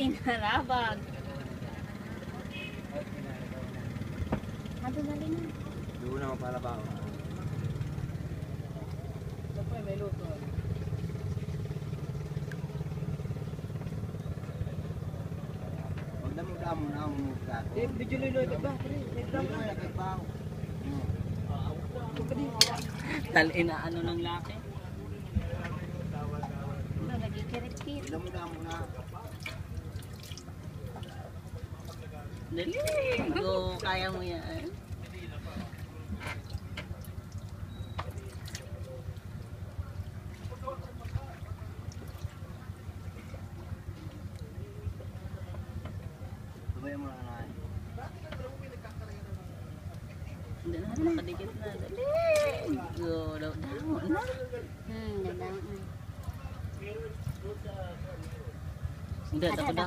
Tinarabag. Madali na. Doon na mapalabaw. Huwag na magdamo na ang mukha ko. Eh, medyo lilo, di ba? Hindi mo nagagbaw. Talin na ano ng laki. Ano, nagkikirikit. Huwag na magdamo na. Dali. Go, kaya mo yan. Hindi na, nakadikit na. Dali. Go, na. Hmm, dadaan. Hindi, Ada,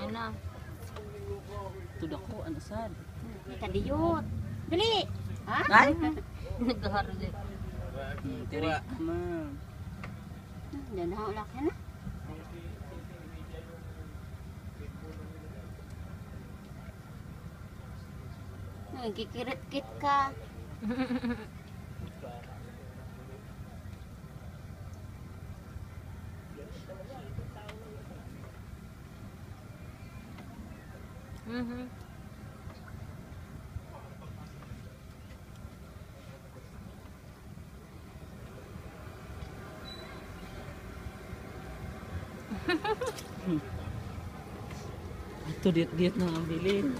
Ano na? Ito dako, ano sad. Kadiyot. Dali. Ha? Ay! Nagaharo din. Ma. Diyan na ulak ka na. Nagkikirit-kit ka. Mhm. Ito, diet-diet na ang bilin.